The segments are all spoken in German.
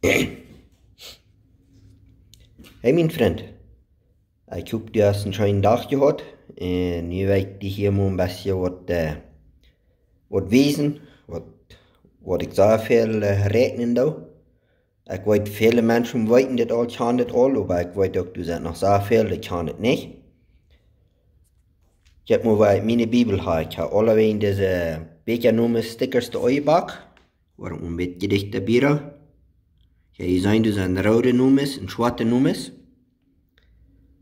Hey mijn vriend, ik hoop du hast een schönen gehad en nu wil ik dich hier mal ein bisschen wat, uh, wat wezen, wat, wat ik zelf veel uh, rekenen doe. Ik weet, viele Menschen weten dit al, kan dit al, aber ik weet ook, du bent nog zo veel, dat kan het niet. Ik heb maar wat mijn Bibel hier, ik heb alle deze beetje noemen stickers te ooibak, waarom een beetje dichter Hier zijn dus een rode nummers en zwarte nummers.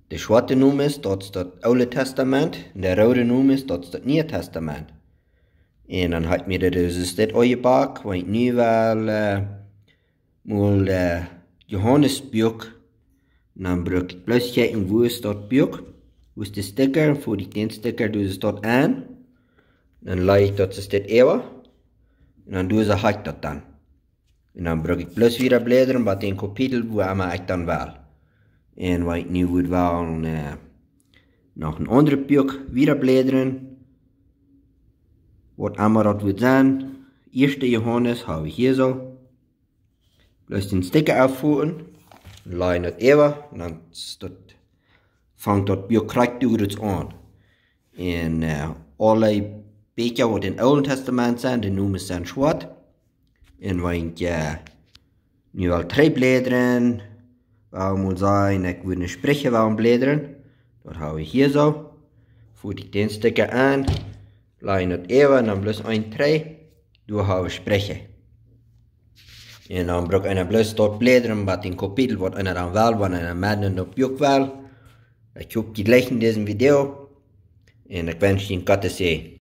De zwarte nummers, dat is het Oude Testament. En de rode nummers, dat is het Nieuwe Testament. En dan had mir dus dit bak, want nu wel uh, mal uh, Johannesbuch. En dan bruk ik plus kijken wo is dat buch. Wo is de sticker, voor ik den sticker dus dat aan. Dan laat ik dat is dit eeuwen. En dan doe ze hak dat dan. En dan bruk ik plus wieder bläderen, wat een kapitel einmal ik dan wel. En wat ik nu moet wel uh, nog een andere buch wieder bläderen. Wat einmal dat wird sein. 1. Johannes habe ich hier so. Bloß den Sticker. Leih das ever. Und dann dat, fangt dat buch krijgt het aan. En uh, alle beetje wat in het Oude Testament zijn, de noemen zijn zwart. En want ja, nu al drie bläderen. Waarom moet zijn, ik wil een sprechen waarom bläderen. Dat hou ik hier zo. Voer ik den sticker aan. Laat het even en dan plus 1, 3. Doe hou ik sprechen. En dan bruk ik plus tot bläderen, wat in kapitel wordt en dan wel, want een madden op juk wel. Ik hoop je gleich in deze video. En ik wens je een katte zee.